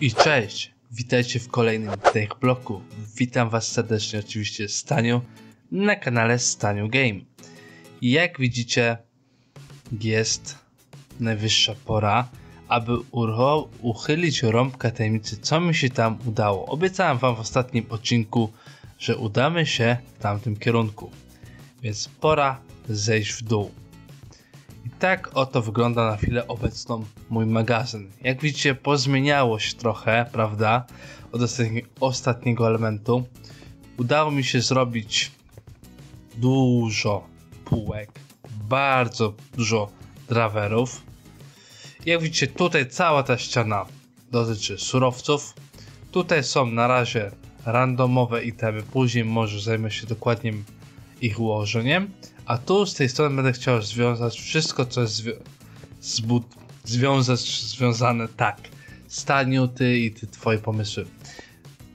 I cześć, witajcie w kolejnym Tech Bloku. Witam was serdecznie oczywiście Staniu na kanale Staniu Game. Jak widzicie jest najwyższa pora, aby uchylić rąbkę tajemnicy, co mi się tam udało. Obiecałem wam w ostatnim odcinku, że udamy się w tamtym kierunku. Więc pora zejść w dół. Tak oto wygląda na chwilę obecną mój magazyn. Jak widzicie, pozmieniało się trochę, prawda? Od ostatni- ostatniego elementu. Udało mi się zrobić dużo półek, bardzo dużo drawerów. Jak widzicie, tutaj cała ta ściana dotyczy surowców. Tutaj są na razie randomowe itemy, później może zajmę się dokładnie ich ułożeniem. A tu z tej strony będę chciał związać wszystko, co jest zwi- zbud- związać, związane tak. Staniu, ty i ty, twoje pomysły.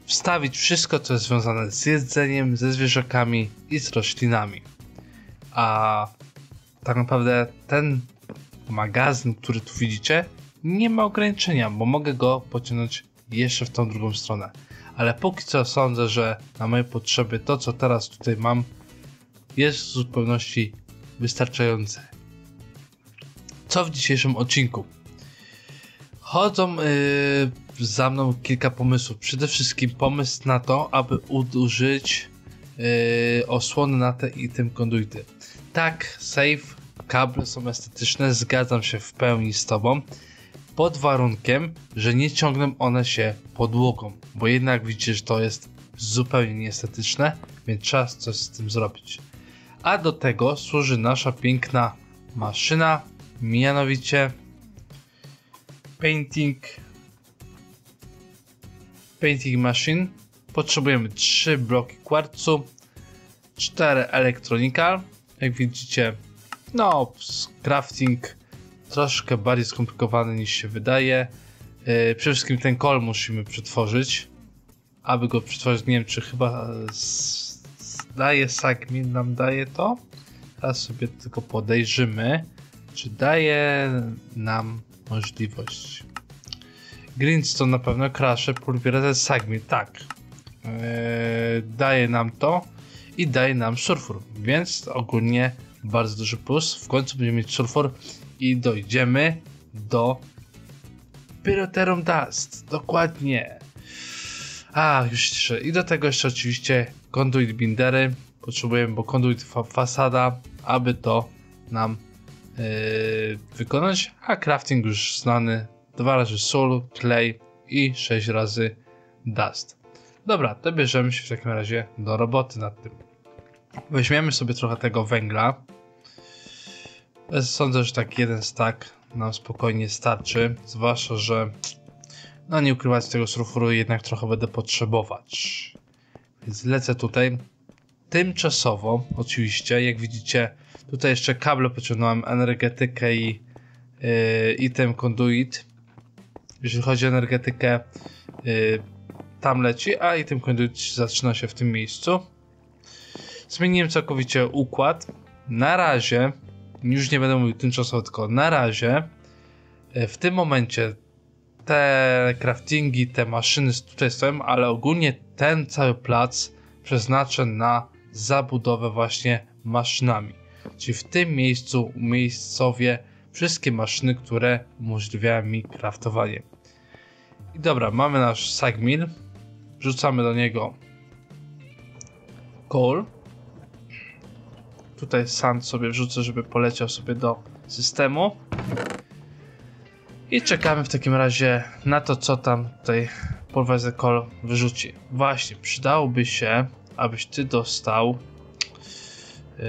Wstawić wszystko, co jest związane z jedzeniem, ze zwierzakami i z roślinami. A tak naprawdę ten magazyn, który tu widzicie, nie ma ograniczenia, bo mogę go pociągnąć jeszcze w tą drugą stronę. Ale póki co sądzę, że na moje potrzeby to, co teraz tutaj mam, jest w zupełności wystarczające. Co w dzisiejszym odcinku? Chodzą yy, za mną kilka pomysłów. Przede wszystkim pomysł na to, aby użyć yy, osłony na te i tym konduity. Tak, safe, kable są estetyczne, zgadzam się w pełni z Tobą. Pod warunkiem, że nie ciągną one się podłogą, bo jednak widzicie, że to jest zupełnie nieestetyczne, więc trzeba coś z tym zrobić. A do tego służy nasza piękna maszyna, mianowicie Painting Painting Machine. Potrzebujemy 3 bloki kwarcu, 4 Electronical. Jak widzicie, no, crafting troszkę bardziej skomplikowany niż się wydaje. Yy, przede wszystkim ten kol musimy przetworzyć. Aby go przetworzyć, nie wiem czy chyba z, daje Sagmin nam daje to. Teraz sobie tylko podejrzymy, czy daje nam możliwość. Greenstone na pewno, Crusher, Pulverizer, Sagmin, tak. Yy, daje nam to i daje nam sulfur, więc ogólnie bardzo duży plus. W końcu będziemy mieć sulfur i dojdziemy do Pyroterum Dust. Dokładnie. A, już cieszę. I do tego jeszcze oczywiście conduit bindery. Potrzebujemy, bo conduit fa fasada, aby to nam yy, wykonać. A crafting już znany. Dwa razy sól, clay i sześć razy dust. Dobra, to bierzemy się w takim razie do roboty nad tym. Weźmiemy sobie trochę tego węgla. Sądzę, że tak jeden stack nam spokojnie starczy. Zwłaszcza, że no nie ukrywać tego sulfuru jednak trochę będę potrzebować. Lecę tutaj. Tymczasowo, oczywiście, jak widzicie, tutaj jeszcze kable pociągnąłem, energetykę i, yy, i ten conduit. Jeżeli chodzi o energetykę, yy, tam leci, a i ten conduit zaczyna się w tym miejscu. Zmieniłem całkowicie układ. Na razie, już nie będę mówił tymczasowo, tylko na razie, yy, w tym momencie te craftingi, te maszyny tutaj stoją, ale ogólnie ten cały plac przeznaczę na zabudowę właśnie maszynami. Czyli w tym miejscu umiejscowię wszystkie maszyny, które umożliwiają mi craftowanie. I dobra, mamy nasz sagmill. Wrzucamy do niego coal. Tutaj sand sobie wrzucę, żeby poleciał sobie do systemu. I czekamy w takim razie na to, co tam tutaj Pulverizer Call wyrzuci. Właśnie, przydałoby się, abyś ty dostał. Yy...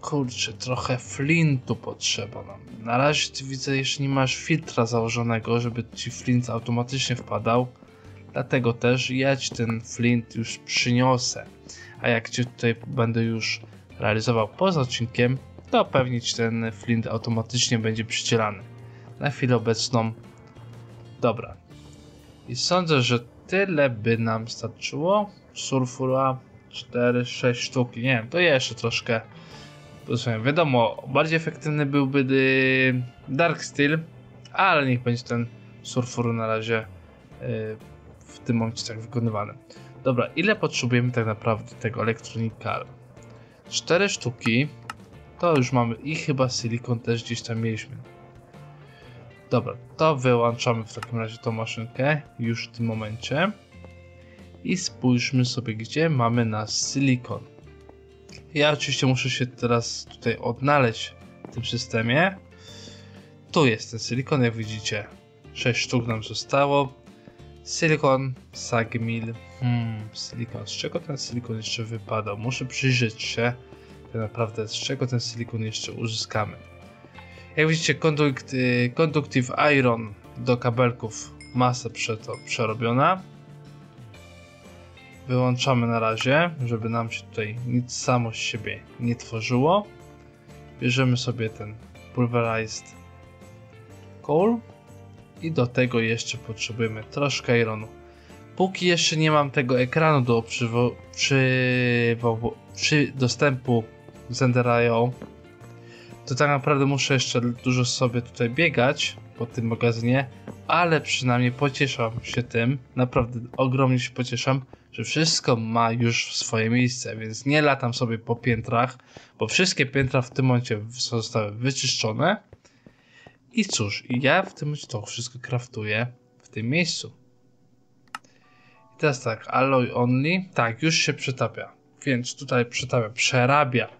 Kurczę, trochę flintu potrzeba nam. Na razie ty widzę, jeszcze nie masz filtra założonego, żeby ci flint automatycznie wpadał. Dlatego też ja ci ten flint już przyniosę. A jak cię tutaj będę już realizował poza odcinkiem, to pewnie ten flint automatycznie będzie przycielany. Na chwilę obecną. Dobra. I sądzę, że tyle by nam starczyło. Sulfura 4, 6 sztuki. Nie wiem, to jeszcze troszkę. Wiadomo, bardziej efektywny byłby Dark Steel, ale niech będzie ten surfur na razie yy, w tym momencie tak wykonywany. Dobra, ile potrzebujemy tak naprawdę tego Electronical? Cztery sztuki, to już mamy i chyba silikon też gdzieś tam mieliśmy. Dobra, to wyłączamy w takim razie tą maszynkę już w tym momencie. I spójrzmy sobie, gdzie mamy nasz silikon. Ja oczywiście muszę się teraz tutaj odnaleźć w tym systemie. Tu jest ten silikon, jak widzicie. 6 sztuk nam zostało. Silikon, sagmil. Hmm, silikon. Z czego ten silikon jeszcze wypadał? Muszę przyjrzeć się naprawdę, z czego ten silikon jeszcze uzyskamy. Jak widzicie, conduct, y, Conductive Iron do kabelków masa przeto przerobiona. Wyłączamy na razie, żeby nam się tutaj nic samo z siebie nie tworzyło. Bierzemy sobie ten pulverized coal i do tego jeszcze potrzebujemy troszkę ironu. Póki jeszcze nie mam tego ekranu do przywo przy dostępu z Ender.io, to tak naprawdę muszę jeszcze dużo sobie tutaj biegać po tym magazynie, ale przynajmniej pocieszam się tym, naprawdę ogromnie się pocieszam, że wszystko ma już swoje miejsce, więc nie latam sobie po piętrach, bo wszystkie piętra w tym momencie zostały wyczyszczone. I cóż, ja w tym momencie to wszystko kraftuję w tym miejscu. I teraz tak, alloy only, tak, już się przetapia, więc tutaj przetapia, przerabia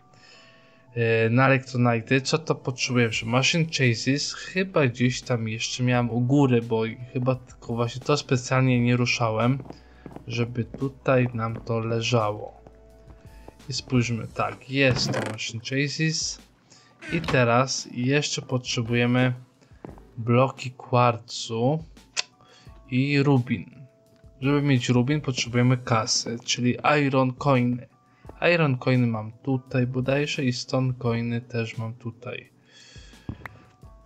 na elektronity. Co to potrzebujemy? Machine Chases chyba gdzieś tam jeszcze miałem u góry, bo chyba tylko właśnie to specjalnie nie ruszałem żeby tutaj nam to leżało. I spójrzmy, tak, jest to Machine Chases. I teraz jeszcze potrzebujemy bloki kwarcu i rubin. Żeby mieć rubin potrzebujemy kasy, czyli iron coiny. Iron coiny mam tutaj bodajże i stone coiny też mam tutaj.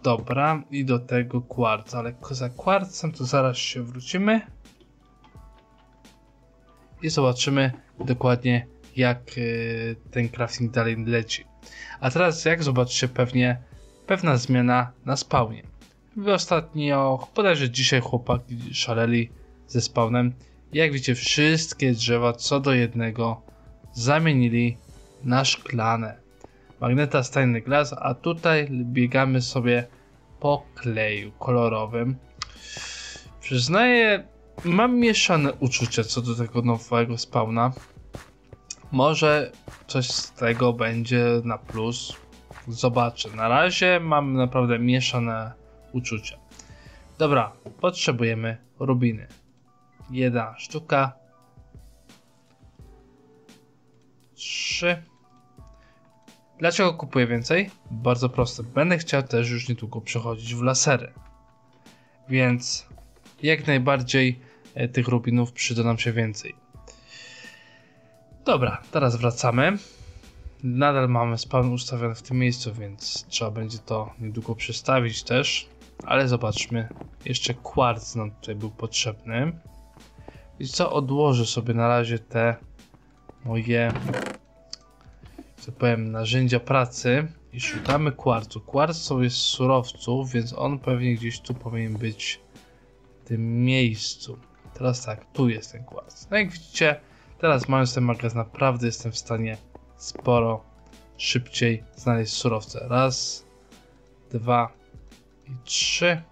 Dobra, i do tego kwarc, ale za kwarcem to zaraz się wrócimy i zobaczymy dokładnie jak y, ten crafting dalej leci. A teraz jak zobaczycie pewnie pewna zmiana na spawnie. Wy ostatnio, bodajże dzisiaj chłopaki szaleli ze spawnem. Jak widzicie wszystkie drzewa co do jednego zamienili na szklane. Magneta stajny glas, a tutaj biegamy sobie po kleju kolorowym. Przyznaję, mam mieszane uczucia co do tego nowego spawna. Może coś z tego będzie na plus. Zobaczę. Na razie mam naprawdę mieszane uczucia. Dobra, potrzebujemy rubiny. Jedna sztuka. Trzy. Dlaczego kupuję więcej? Bardzo proste. Będę chciał też już niedługo przechodzić w lasery. Więc jak najbardziej e, tych rubinów przyda nam się więcej. Dobra, teraz wracamy. Nadal mamy spawn ustawiony w tym miejscu, więc trzeba będzie to niedługo przestawić też. Ale zobaczmy, jeszcze kwarc nam tutaj był potrzebny. I co, odłożę sobie na razie te moje, co powiem, narzędzia pracy i szukamy kwarcu. Kwarc to jest surowców, więc on pewnie gdzieś tu powinien być tym miejscu. Teraz tak, tu jest ten kwarc. No jak widzicie, teraz mając ten magazyn naprawdę jestem w stanie sporo szybciej znaleźć surowce. Raz, dwa i trzy.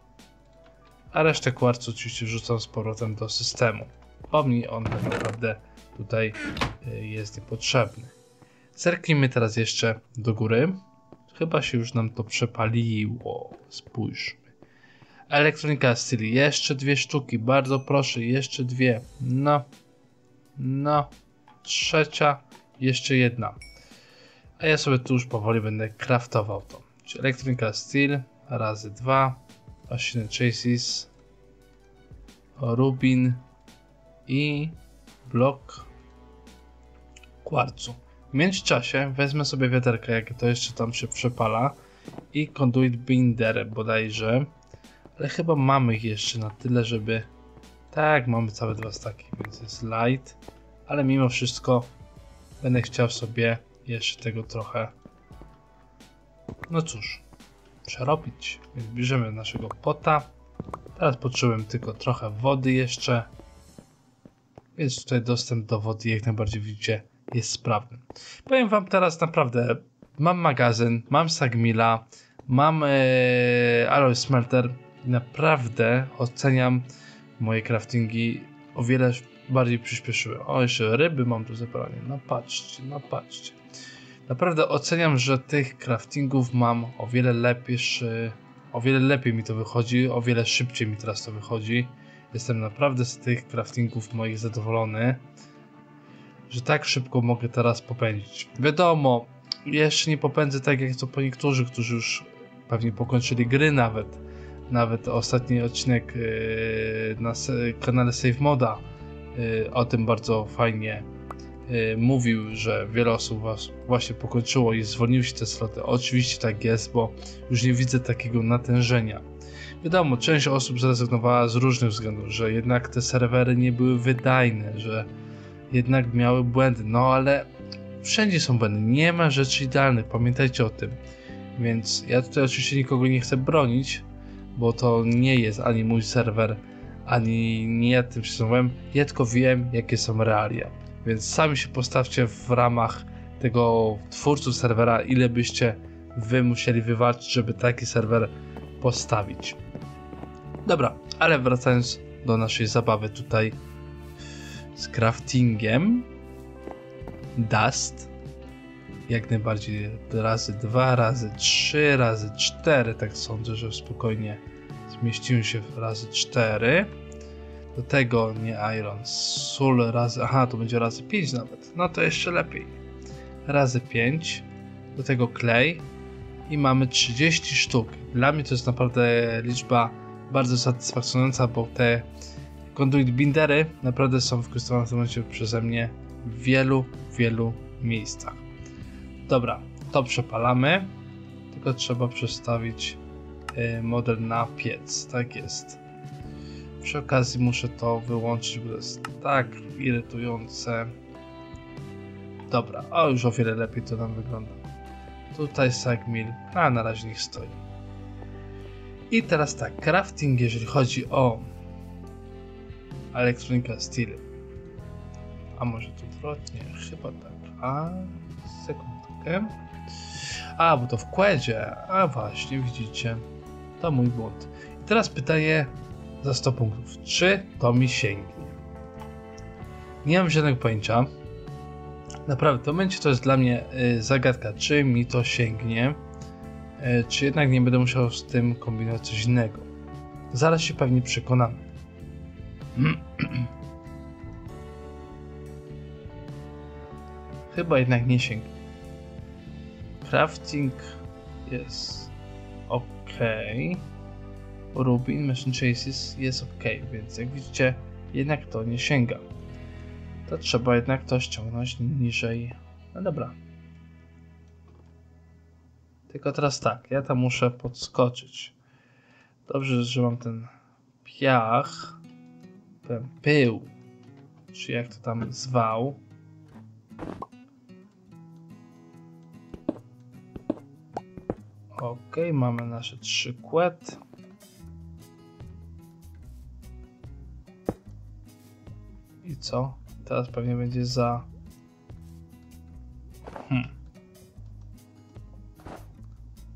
A resztę kwarcu oczywiście wrzucam z powrotem do systemu. Bo mi on tak naprawdę tutaj y, jest niepotrzebny. Zerknijmy teraz jeszcze do góry. Chyba się już nam to przepaliło. Spójrz. Elektronika Steel, jeszcze dwie sztuki, bardzo proszę, jeszcze dwie. No, no, trzecia, jeszcze jedna. A ja sobie tu już powoli będę craftował to. Czyli Elektronika Steel razy dwa, Machine Chases, Rubin i blok kwarcu. W międzyczasie wezmę sobie wiaderkę, jak to jeszcze tam się przepala i conduit binder bodajże ale chyba mamy ich jeszcze na tyle, żeby... Tak, mamy całe dwa staki, więc jest light. Ale mimo wszystko będę chciał sobie jeszcze tego trochę... No cóż. przerobić. Więc bierzemy naszego pota. Teraz poczułem tylko trochę wody jeszcze. Więc tutaj dostęp do wody, jak najbardziej widzicie, jest sprawny. Powiem wam teraz naprawdę, mam magazyn, mam Sagmila, mam e, Alloy Smelter i naprawdę oceniam moje craftingi o wiele bardziej przyspieszyły. O, jeszcze ryby mam tu zebranie. No patrzcie, no patrzcie. Naprawdę oceniam, że tych craftingów mam o wiele lepiej, o wiele lepiej mi to wychodzi, o wiele szybciej mi teraz to wychodzi. Jestem naprawdę z tych craftingów moich zadowolony, że tak szybko mogę teraz popędzić. Wiadomo, jeszcze nie popędzę tak jak to po niektórzy, którzy już pewnie pokończyli gry nawet. Nawet ostatni odcinek yy, na kanale Save Moda yy, o tym bardzo fajnie yy, mówił, że wiele osób właśnie pokończyło i zwolniły się te sloty. Oczywiście tak jest, bo już nie widzę takiego natężenia. Wiadomo, część osób zrezygnowała z różnych względów, że jednak te serwery nie były wydajne, że jednak miały błędy, no ale wszędzie są błędy, nie ma rzeczy idealnych, pamiętajcie o tym. Więc ja tutaj oczywiście nikogo nie chcę bronić, bo to nie jest ani mój serwer, ani nie ja tym przysłowem. Ja tylko wiem, jakie są realia. Więc sami się postawcie w ramach tego twórców serwera, ile byście wy musieli wywalczyć, żeby taki serwer postawić. Dobra, ale wracając do naszej zabawy tutaj z craftingiem. Dust. Jak najbardziej razy dwa, razy trzy, razy cztery. Tak sądzę, że spokojnie zmieścimy się w razy cztery. Do tego nie iron, sól razy. Aha, to będzie razy 5 nawet. No to jeszcze lepiej. Razy 5. Do tego klej. I mamy 30 sztuk. Dla mnie to jest naprawdę liczba bardzo satysfakcjonująca, bo te conduit bindery naprawdę są wykorzystywane w tym momencie przeze mnie w wielu, wielu miejscach. Dobra, to przepalamy, tylko trzeba przestawić y, model na piec, tak jest. Przy okazji muszę to wyłączyć, bo to jest tak irytujące. Dobra, o już o wiele lepiej to nam wygląda. Tutaj Sagmil, a na razie niech stoi. I teraz tak, crafting, jeżeli chodzi o Electronica Steel. A może to odwrotnie? Chyba tak. A, sekundkę. A, bo to w kładzie. A właśnie, widzicie. To mój błąd. I teraz pytanie za 100 punktów. Czy to mi sięgnie? Nie mam żadnego pojęcia. Naprawdę, w tym momencie to jest dla mnie y, zagadka, czy mi to sięgnie. E, czy jednak nie będę musiał z tym kombinować coś innego. Zaraz się pewnie przekonamy. Chyba jednak nie sięgnie. Crafting jest ok. Rubin Machine Chases jest ok, więc jak widzicie, jednak to nie sięga. To trzeba jednak to ściągnąć niżej. No dobra, tylko teraz tak, ja tam muszę podskoczyć. Dobrze, że mam ten piach, ten pył, czy jak to tam zwał. Ok, mamy nasze trzy kłet. I co? Teraz pewnie będzie za... Hmm.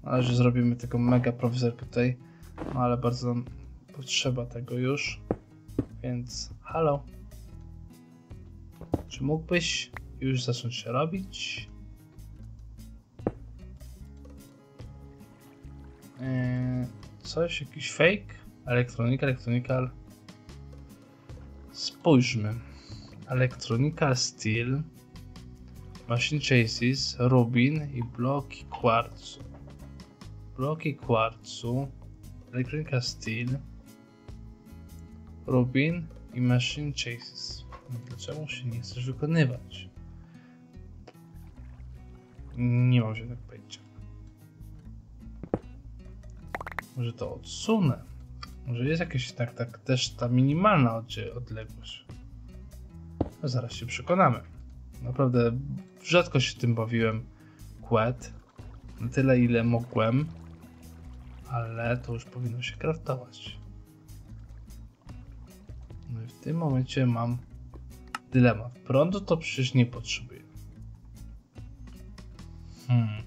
Ale że zrobimy taką mega prowizorkę tutaj. No ale bardzo nam potrzeba tego już. Więc halo. Czy mógłbyś już zacząć robić? Eee, coś, jakiś fake? Elektronika, elektronikal. Spójrzmy. Electronical Steel, Machine Chases, Rubin i bloki kwarcu bloki kwarcu, elektronika steel, rubin i machine chases. Dlaczego się nie chcesz wykonywać? Nie mam się tak pojęcia. Może to odsunę. Może jest jakaś tak, tak też ta minimalna odległość. No zaraz się przekonamy. Naprawdę rzadko się tym bawiłem. Quet. Na tyle ile mogłem. Ale to już powinno się kraftować. No i w tym momencie mam dylemat. Prądu to przecież nie potrzebuję. Hmm.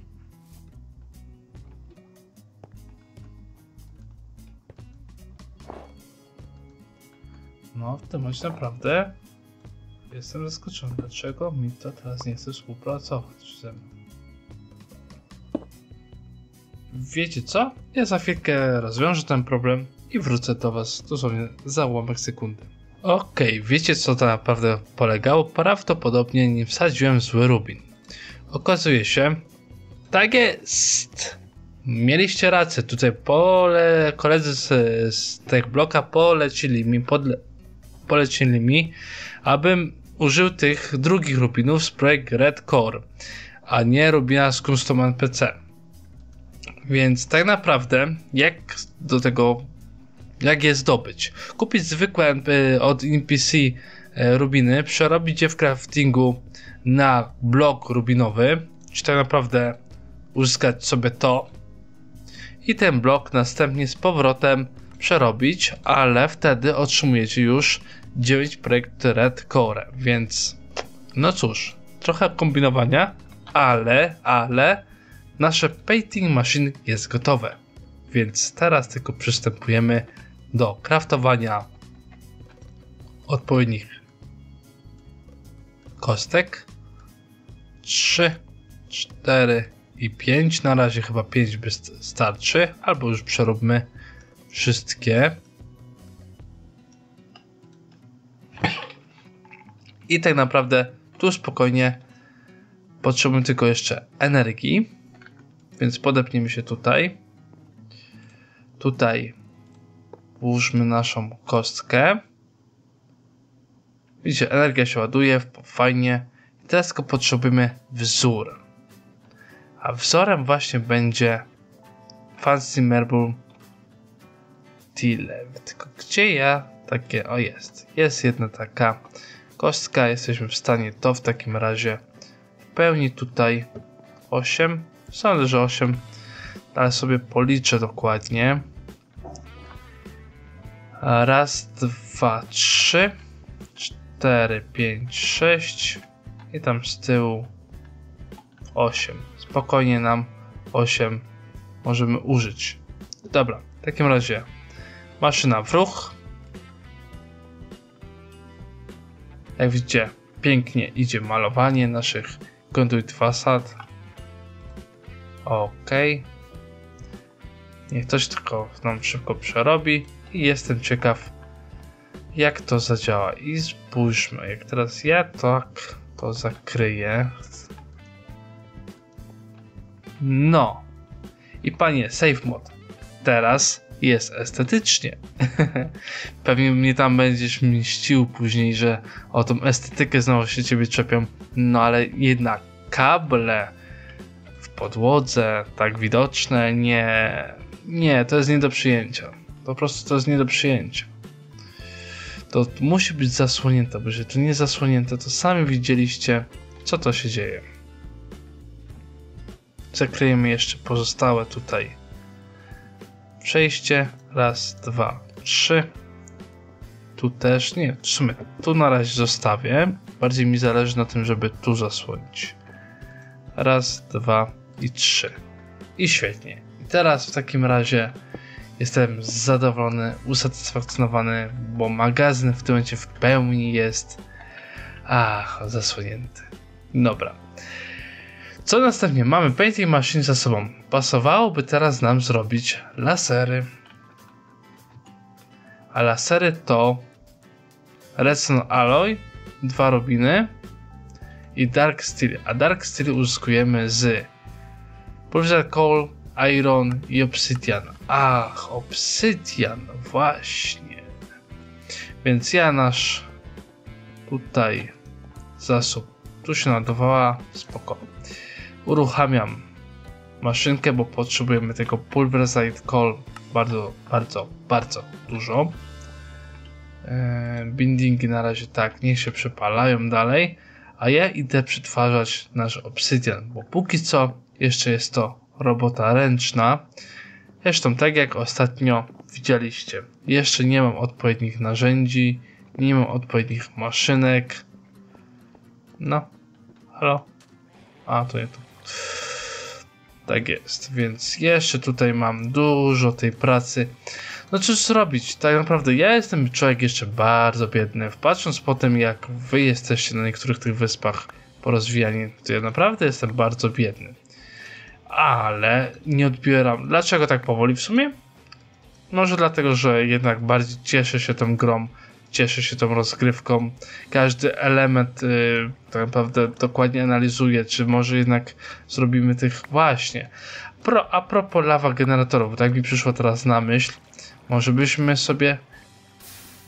No, w tym momencie naprawdę jestem zaskoczony. Dlaczego mi to teraz nie chce współpracować ze mną? Wiecie co? Ja za chwilkę rozwiążę ten problem i wrócę do Was dosłownie za ułamek sekundy. Okej, okay, wiecie co to naprawdę polegało? Prawdopodobnie nie wsadziłem zły rubin. Okazuje się, tak jest! Mieliście rację, tutaj pole, koledzy z, z tych bloka polecili mi, podle, polecili mi, abym użył tych drugich rubinów z projekt Red Core, a nie rubina z Custom NPC. Więc tak naprawdę, jak do tego, jak je zdobyć? Kupić zwykłe od NPC e, rubiny, przerobić je w craftingu na blok rubinowy, czy tak naprawdę uzyskać sobie to i ten blok następnie z powrotem przerobić, ale wtedy otrzymujecie już 9 projekt Red Core, więc no cóż, trochę kombinowania, ale, ale nasze painting machine jest gotowe. Więc teraz tylko przystępujemy do craftowania odpowiednich kostek. 3, 4 i 5. Na razie chyba 5 starczy, albo już przeróbmy wszystkie. I tak naprawdę tu spokojnie potrzebujemy tylko jeszcze energii. Więc podepniemy się tutaj. Tutaj włóżmy naszą kostkę. Widzicie, energia się ładuje, fajnie. I teraz tylko potrzebujemy wzór. A wzorem właśnie będzie Fancy Marble Tile. Tylko gdzie ja takie... O jest. Jest jedna taka kostka. Jesteśmy w stanie to w takim razie pełni tutaj 8. Sądzę, że 8. Ale sobie policzę dokładnie. Raz, dwa, trzy, cztery, pięć, sześć i tam z tyłu 8. Spokojnie nam 8 możemy użyć. Dobra, w takim razie maszyna w ruch. Jak widzicie, pięknie idzie malowanie naszych conduit fasad. Ok. Niech coś tylko nam szybko przerobi i jestem ciekaw jak to zadziała. I spójrzmy, jak teraz ja tak to zakryję. No. I panie, save mod. Teraz jest estetycznie. Pewnie mnie tam będziesz mścił później, że o tą estetykę znowu się ciebie czepią. No ale jednak kable w podłodze, tak widoczne, nie. Nie, to jest nie do przyjęcia. Po prostu to jest nie do przyjęcia. To musi być zasłonięte, bo jeżeli to nie zasłonięte, to sami widzieliście, co to się dzieje zakryjemy jeszcze pozostałe tutaj przejście. Raz, dwa, trzy. Tu też, nie, w sumie tu na razie zostawię. Bardziej mi zależy na tym, żeby tu zasłonić. Raz, dwa i trzy. I świetnie. I teraz w takim razie jestem zadowolony, usatysfakcjonowany, bo magazyn w tym momencie w pełni jest ach, zasłonięty. Dobra. Co następnie? Mamy Painting Machine za sobą. Pasowałoby teraz nam zrobić lasery. A lasery to Redstone Alloy, dwa robiny i Dark Steel. A Dark Steel uzyskujemy z Pulsar Coal, Iron i Obsidian. Ach, Obsidian, właśnie. Więc ja nasz tutaj zasób tu się nadawała, spoko uruchamiam maszynkę, bo potrzebujemy tego pulverized coal bardzo, bardzo, bardzo dużo. E, bindingi na razie tak, niech się przepalają dalej, a ja idę przetwarzać nasz obsydian, bo póki co jeszcze jest to robota ręczna. Zresztą tak jak ostatnio widzieliście, jeszcze nie mam odpowiednich narzędzi, nie mam odpowiednich maszynek. No, halo? A, to nie to. Tak jest, więc jeszcze tutaj mam dużo tej pracy. No cóż zrobić, tak naprawdę ja jestem człowiek jeszcze bardzo biedny. Patrząc po tym jak wy jesteście na niektórych tych wyspach porozwijani, to ja naprawdę jestem bardzo biedny. Ale nie odbieram. Dlaczego tak powoli w sumie? Może dlatego, że jednak bardziej cieszę się tą grą, cieszę się tą rozgrywką. Każdy element yy, tak naprawdę dokładnie analizuję, czy może jednak zrobimy tych właśnie. Pro, a propos lawa generatorów, tak mi przyszło teraz na myśl, może byśmy sobie...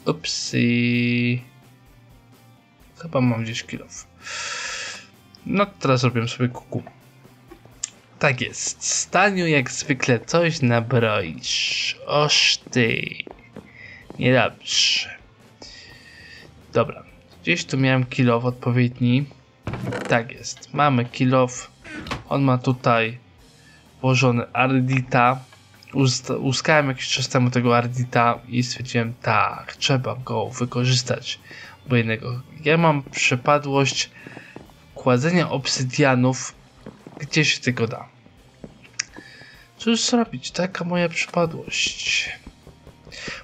Upsi. Chyba mam gdzieś kilof. No teraz zrobię sobie kuku. Tak jest. Staniu jak zwykle coś nabroisz. Oż ty. Niedobrze. Dobra. Gdzieś tu miałem kilow odpowiedni. Tak jest. Mamy kilow. On ma tutaj włożony ardita. Uskałem jakiś czas temu tego ardita i stwierdziłem, tak, trzeba go wykorzystać. Bo jednego. Ja mam przypadłość kładzenia obsydianów gdzie się tylko da. Cóż zrobić, taka moja przypadłość.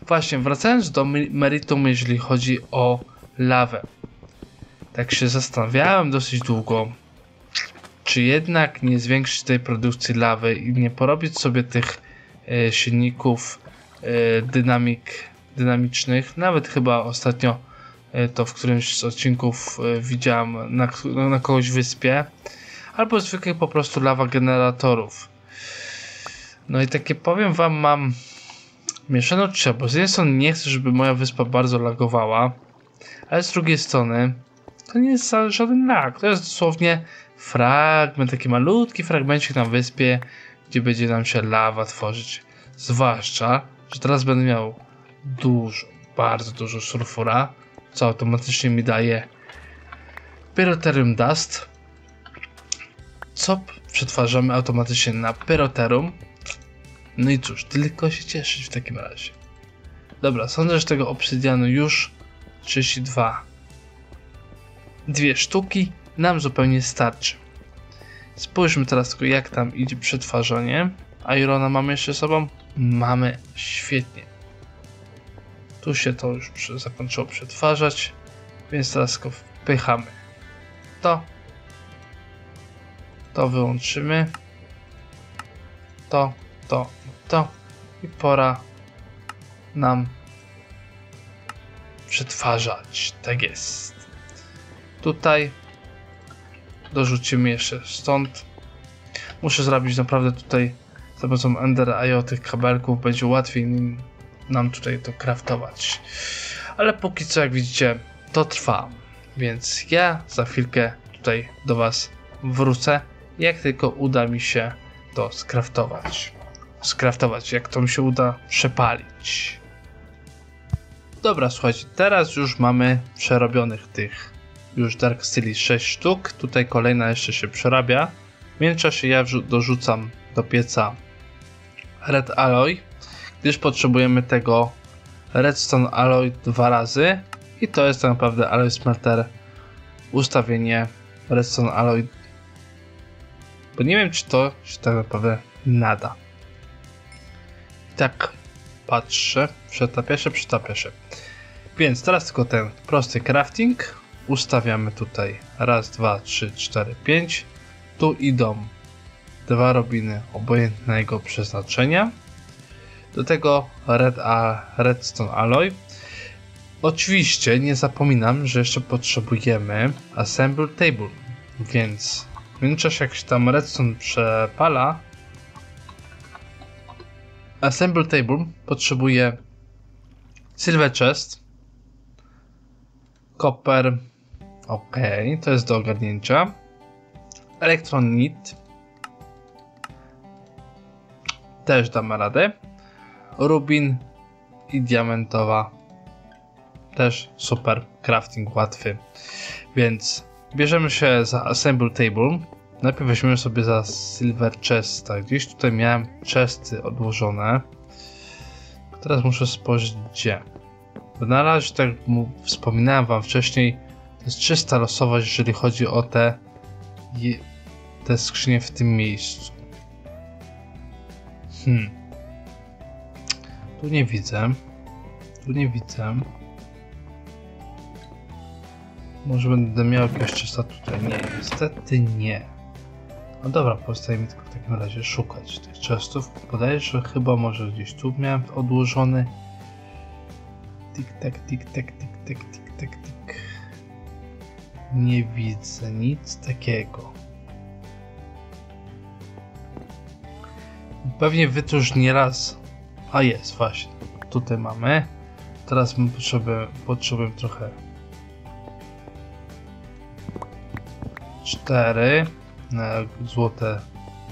Właśnie, wracając do meritum, jeżeli chodzi o lawę. Tak się zastanawiałem dosyć długo, czy jednak nie zwiększyć tej produkcji lawy i nie porobić sobie tych e, silników e, dynamik, dynamicznych. Nawet chyba ostatnio e, to w którymś z odcinków e, widziałem na, na kogoś wyspie albo zwykłych po prostu lawa generatorów. No i takie powiem wam, mam mieszaną trzeba, bo z jednej strony nie chcę, żeby moja wyspa bardzo lagowała, ale z drugiej strony to nie jest żaden lag, to jest dosłownie fragment, taki malutki fragmencik na wyspie, gdzie będzie nam się lawa tworzyć. Zwłaszcza, że teraz będę miał dużo, bardzo dużo surfura, co automatycznie mi daje Pyrotherium Dust, co przetwarzamy automatycznie na Pyroterum. No i cóż, tylko się cieszyć w takim razie. Dobra, sądzę, że tego obsydianu już 32. Dwie sztuki nam zupełnie starczy. Spójrzmy teraz tylko jak tam idzie przetwarzanie. Irona mamy jeszcze sobą? Mamy świetnie. Tu się to już zakończyło przetwarzać, więc teraz go wpychamy. To to wyłączymy. To, to to. I pora nam przetwarzać. Tak jest. Tutaj dorzucimy jeszcze stąd. Muszę zrobić naprawdę tutaj za pomocą Ender IO tych kabelków będzie łatwiej nam tutaj to craftować. Ale póki co jak widzicie to trwa. Więc ja za chwilkę tutaj do Was wrócę jak tylko uda mi się to skraftować. Skraftować, jak to mi się uda przepalić. Dobra, słuchajcie, teraz już mamy przerobionych tych już Dark Steel 6 sztuk. Tutaj kolejna jeszcze się przerabia. W międzyczasie ja dorzucam do pieca Red Alloy, gdyż potrzebujemy tego Redstone Alloy dwa razy i to jest tak naprawdę Alloy Smelter ustawienie Redstone Alloy bo nie wiem, czy to się tak naprawdę nada. I tak patrzę, przetapia się, przetapia się. Więc teraz tylko ten prosty crafting. Ustawiamy tutaj raz, dwa, trzy, cztery, pięć. Tu idą dwa robiny obojętnego przeznaczenia. Do tego red a, redstone alloy. Oczywiście nie zapominam, że jeszcze potrzebujemy assemble table, więc w międzyczasie jak się tam redstone przepala, Assemble Table potrzebuje Silver Chest, Copper, ok, to jest do ogarnięcia, Electron Need, też damy radę, Rubin i diamentowa, też super, crafting łatwy, więc Bierzemy się za Assemble Table. Najpierw weźmiemy sobie za Silver Chesta. Gdzieś tutaj miałem chesty odłożone. Teraz muszę spojrzeć gdzie. Bo na razie, tak jak wspominałem wam wcześniej, to jest czysta losowość, jeżeli chodzi o te, te skrzynie w tym miejscu. Hmm. Tu nie widzę. Tu nie widzę. Może będę miał jakiegoś czysta tutaj. Nie, niestety nie. No dobra, pozostaje mi tylko w takim razie szukać tych chestów. Podaję, że chyba może gdzieś tu miałem odłożony. Tik tak, tik tak, tik tak, tik tak, tik. Nie widzę nic takiego. Pewnie wy tu już nieraz. A jest, właśnie. Tutaj mamy. Teraz potrzebuję, potrzebuję trochę. Cztery na złote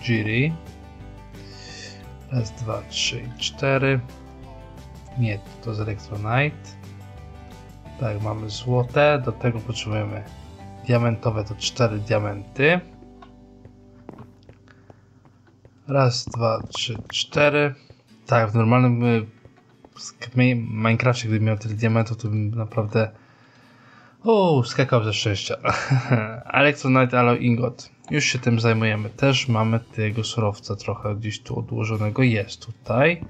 Giri. Raz, dwa, trzy i cztery. Nie, to z Electronite. Tak, mamy złote. Do tego potrzebujemy diamentowe, to cztery diamenty. Raz, dwa, trzy, cztery. Tak, w normalnym sk- Minecrafcie, gdybym miał tyle diamentów, to bym naprawdę o, skakał ze szczęścia. Electronite Alloy Ingot. Już się tym zajmujemy. Też mamy tego surowca trochę gdzieś tu odłożonego. Jest tutaj.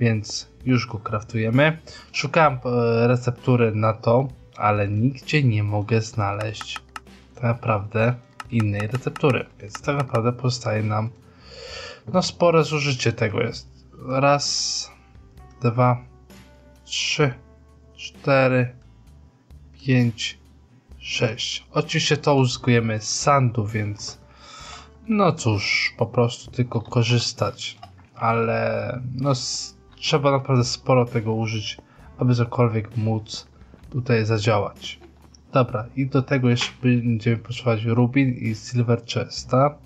Więc już go kraftujemy. Szukałem e, receptury na to, ale nigdzie nie mogę znaleźć tak naprawdę innej receptury. Więc tak naprawdę pozostaje nam no spore zużycie tego jest. Raz, dwa, trzy, cztery, 5, 6. Oczywiście to uzyskujemy z sandu, więc no cóż, po prostu tylko korzystać. Ale no trzeba naprawdę sporo tego użyć, aby cokolwiek móc tutaj zadziałać. Dobra, i do tego jeszcze będziemy potrzebować rubin i silver chesta.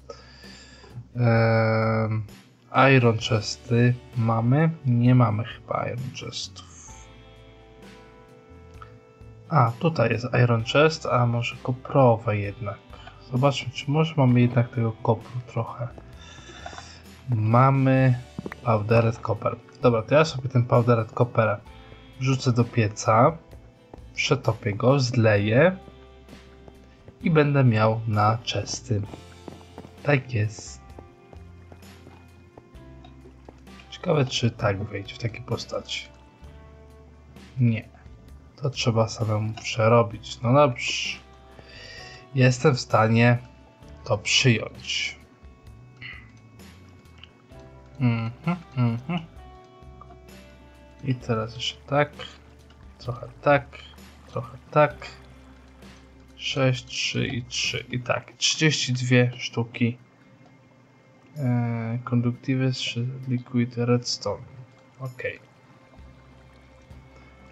Ehm, iron chesty mamy? Nie mamy chyba iron chestów. A, tutaj jest Iron Chest, a może koprowe jednak. Zobaczmy, czy może mamy jednak tego kopru trochę. Mamy Powdered Copper. Dobra, to ja sobie ten Powdered Copper wrzucę do pieca, przetopię go, zleję i będę miał na chesty. Tak jest. Ciekawe, czy tak wyjdzie w takiej postaci. Nie to trzeba samemu przerobić. No dobrze. Jestem w stanie to przyjąć. Mhm, mhm. I teraz jeszcze tak. Trochę tak. Trochę tak. 6, 3 i 3. I tak. 32 sztuki. Eee, Conductives Liquid Redstone. Okej.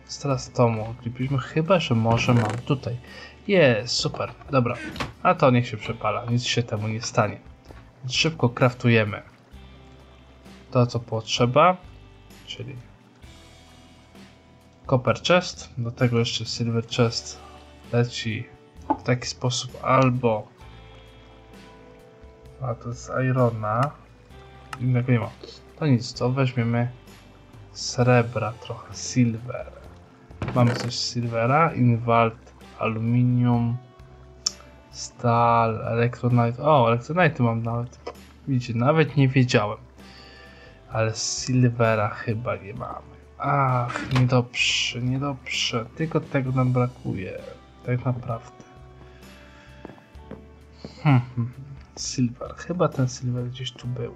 Więc Teraz to moglibyśmy, chyba że może mam tutaj. Jest, super, dobra. A to niech się przepala, nic się temu nie stanie. Więc szybko kraftujemy to, co potrzeba, czyli copper chest, do tego jeszcze silver chest leci w taki sposób albo a to jest irona innego nie ma to nic, to weźmiemy srebra trochę, silver mamy coś silvera, invalt, aluminium stal, electronite. O, electronite mam nawet. Widzicie, nawet nie wiedziałem. Ale silvera chyba nie mamy. Ach, niedobrze, niedobrze. Tylko tego nam brakuje. Tak naprawdę. Hmm, hmm, Silver. Chyba ten Silver gdzieś tu był.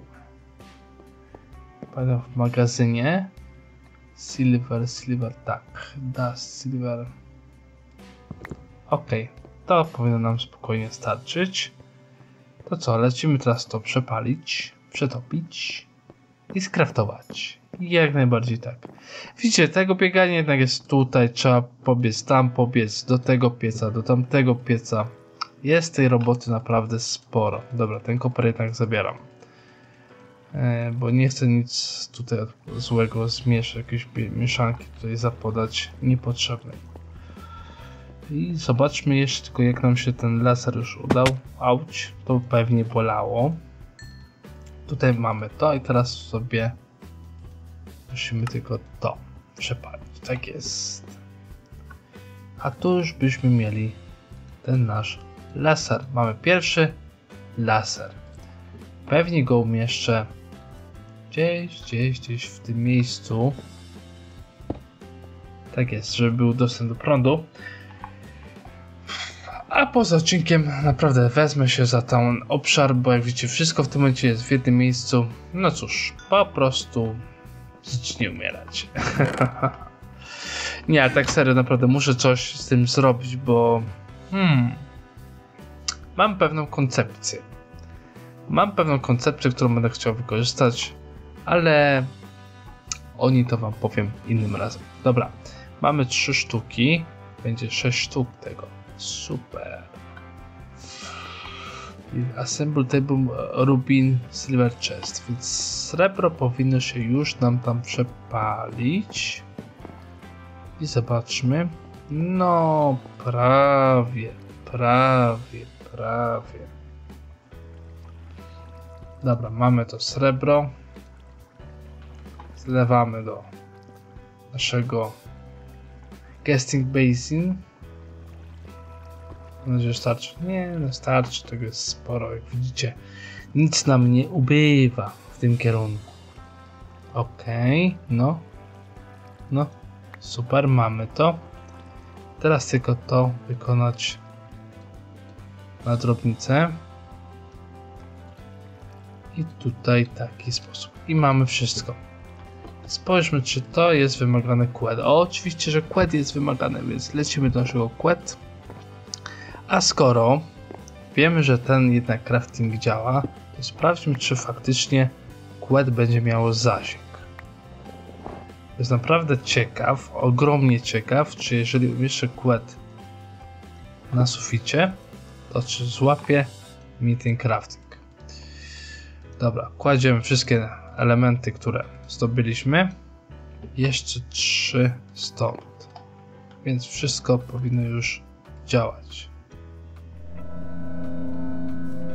Pamiętam w magazynie. Silver, Silver, tak. Dust, Silver. Ok, to powinno nam spokojnie starczyć. To co, lecimy teraz to przepalić, przetopić i skraftować. Jak najbardziej tak. Widzicie, tego biegania jednak jest tutaj. Trzeba pobiec tam, pobiec do tego pieca, do tamtego pieca. Jest tej roboty naprawdę sporo. Dobra, ten koper jednak zabieram. E, bo nie chcę nic tutaj złego zmieszać, jakieś mi- mieszanki tutaj zapodać niepotrzebnej. I zobaczmy jeszcze tylko jak nam się ten laser już udał. Auć, to pewnie bolało. Tutaj mamy to i teraz sobie musimy tylko to przepalić. Tak jest. A tu już byśmy mieli ten nasz laser. Mamy pierwszy laser. Pewnie go umieszczę gdzieś, gdzieś, gdzieś w tym miejscu. Tak jest, żeby był dostęp do prądu. A poza odcinkiem naprawdę wezmę się za ten obszar, bo jak widzicie wszystko w tym momencie jest w jednym miejscu. No cóż, po prostu zacznie umierać. Nie, tak serio, naprawdę muszę coś z tym zrobić, bo hmm, mam pewną koncepcję. Mam pewną koncepcję, którą będę chciał wykorzystać, ale o niej to wam powiem innym razem. Dobra, mamy trzy sztuki, będzie sześć sztuk tego. Super. Assemble Table Rubin Silver Chest, więc srebro powinno się już nam tam przepalić. I zobaczmy. No, prawie, prawie, prawie. Dobra, mamy to srebro. Zlewamy do naszego casting basin. Mam nadzieję, że starczy. Nie, no starczy, tego jest sporo. Jak widzicie, nic nam nie ubywa w tym kierunku. Okej, okay, no. No, super, mamy to. Teraz tylko to wykonać na drobnicę. I tutaj taki sposób. I mamy wszystko. Spójrzmy, czy to jest wymagane qued. O, oczywiście, że qued jest wymagane, więc lecimy do naszego qued. A skoro wiemy, że ten jednak crafting działa, to sprawdźmy, czy faktycznie qued będzie miało zasięg. Jest naprawdę ciekaw, ogromnie ciekaw, czy jeżeli umieszczę qued na suficie, to czy złapie mi ten crafting. Dobra, kładziemy wszystkie elementy, które zdobyliśmy. Jeszcze trzy stąd. Więc wszystko powinno już działać.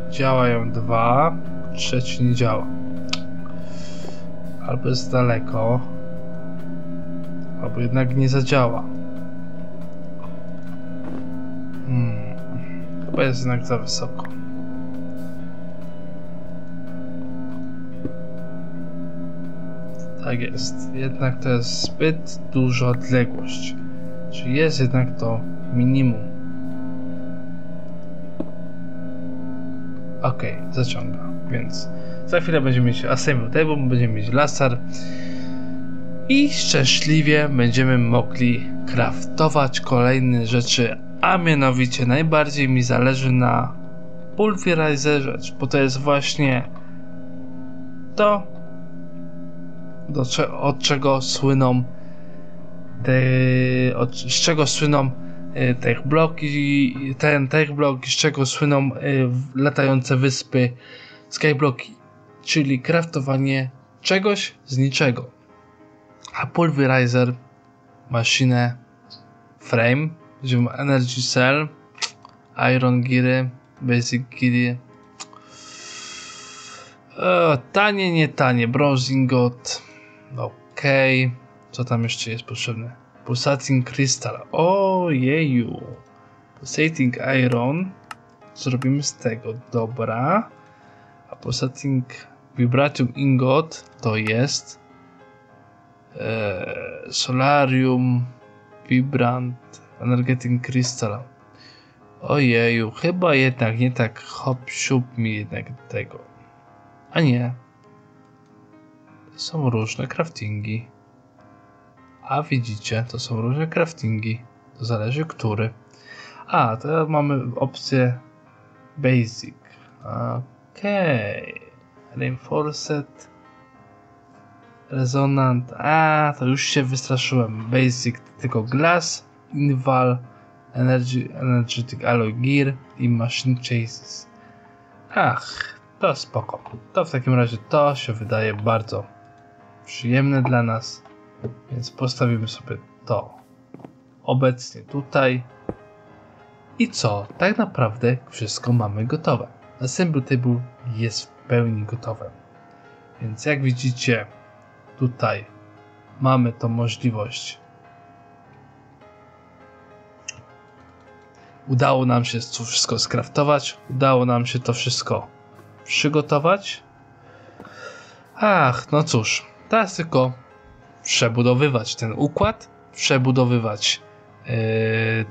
Działają dwa, trzeci nie działa. Albo jest daleko, albo jednak nie zadziała. Hmm. Chyba jest jednak za wysoko. Tak jest. Jednak to jest zbyt duża odległość. Czyli jest jednak to minimum. Ok, zaciąga. Więc za chwilę będziemy mieć Assemble Table, będziemy mieć laser i szczęśliwie będziemy mogli craftować kolejne rzeczy, a mianowicie najbardziej mi zależy na pulverizerze, bo to jest właśnie to, od czego słyną te, od, z czego słyną y, tech bloki, ten tech blok, z czego słyną y, latające wyspy. Skybloki, czyli craftowanie czegoś z niczego. A pulverizer, maszynę, frame, energy cell, iron geary, basic geary, e, tanie, nie tanie, bronze ingot, Okej. Okay. Co tam jeszcze jest potrzebne? Pulsating Crystal. Ojeju. Pulsating Iron. Zrobimy z tego. Dobra. A Pulsating Vibratium Ingot to jest e, Solarium Vibrant Energetic Crystal. Ojeju, chyba jednak nie tak hop siup mi jednak tego. A nie, są różne craftingi. A widzicie, to są różne craftingi. To zależy który. A, to mamy opcję Basic. Okej. Okay. Reinforced. Resonant. A, to już się wystraszyłem. Basic tylko Glass, Inval, Energy, Energetic Alloy Gear i Machine Chases. Ach, to spoko. To w takim razie to się wydaje bardzo przyjemne dla nas, więc postawimy sobie to obecnie tutaj. I co? Tak naprawdę wszystko mamy gotowe. Assemble Table jest w pełni gotowe. Więc jak widzicie, tutaj mamy tą możliwość. Udało nam się to wszystko skraftować, udało nam się to wszystko przygotować. Ach, no cóż, teraz tylko przebudowywać ten układ, przebudowywać yy,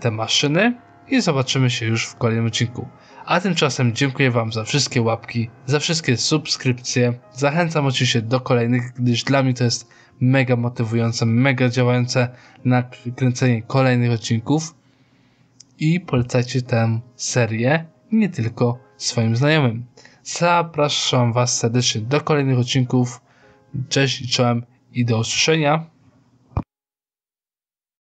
te maszyny i zobaczymy się już w kolejnym odcinku. A tymczasem dziękuję Wam za wszystkie łapki, za wszystkie subskrypcje. Zachęcam oczywiście do kolejnych, gdyż dla mnie to jest mega motywujące, mega działające na kręcenie kolejnych odcinków. I polecajcie tę serię nie tylko swoim znajomym. Zapraszam Was serdecznie do kolejnych odcinków. Cześć czołem i do usłyszenia.